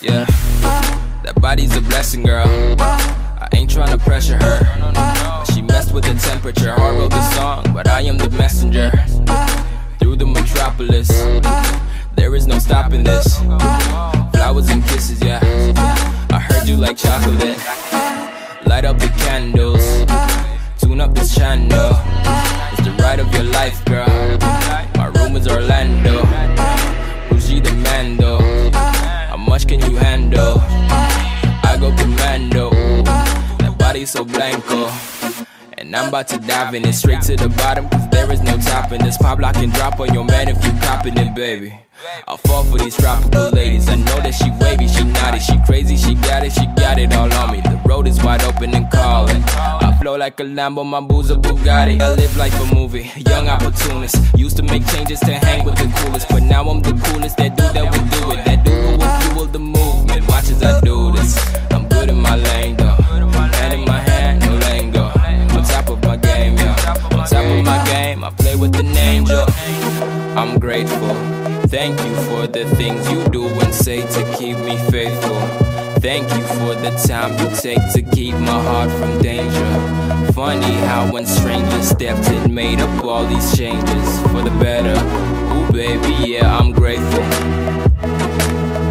yeah. That body's a blessing, girl. I ain't trying to pressure her. She messed with the temperature. Hard wrote the song, but I am the messenger. Through the metropolis, there is no stopping this. Flowers and kisses, yeah. I heard you like chocolate. Light up the candles, tune up this channel. It's the ride of your life, girl. My is Orlando. So blanco. And I'm about to dive in it straight to the bottom, cause there is no topping this. Pop lock and drop on your man if you copping it, baby. I'll fall for these tropical ladies. I know that she wavy, she naughty, she crazy, she got it, she got it all on me. The road is wide open and calling. I flow like a Lambo, my booze a Bugatti. I live like a movie, young opportunist. Used to make changes to hang with the coolest, but now I'm the coolest. That dude that will do it, that game, I play with an angel. I'm grateful. Thank you for the things you do and say to keep me faithful. Thank you for the time you take to keep my heart from danger. Funny how when strangers stepped in, made up all these changes for the better. Ooh, baby, yeah, I'm grateful.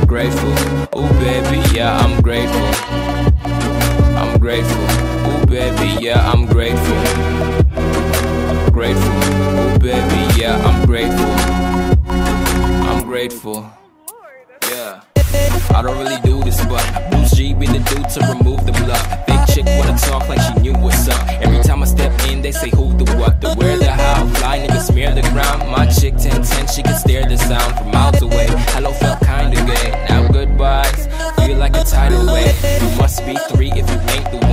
Grateful. Ooh, baby, yeah, I'm grateful. I'm grateful. Ooh, baby, yeah, I'm grateful. Grateful. I don't really do this, but Bruce G been the dude to remove the block. Big chick wanna talk like she knew what's up. Every time I step in, they say who the what, the where, the how. Fly nigga smear the ground. My chick 1010, she can stare the sound from miles away. Hello felt kinda gay. Now goodbyes feel like a tidal wave. You must be three if you ain't the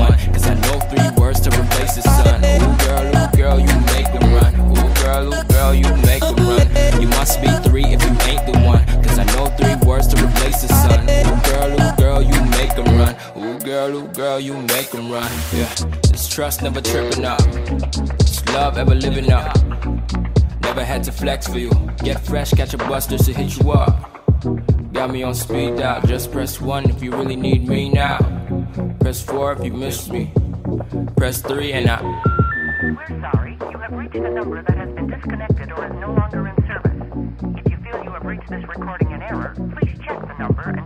girl, you make them run. Yeah. This trust never tripping up. This love ever living up. Never had to flex for you. Get fresh, catch a buster to hit you up. Got me on speed dial. Just press one if you really need me now. Press four if you miss me. Press three and I. We're sorry. You have reached a number that has been disconnected or is no longer in service. If you feel you have reached this recording in error, please check the number and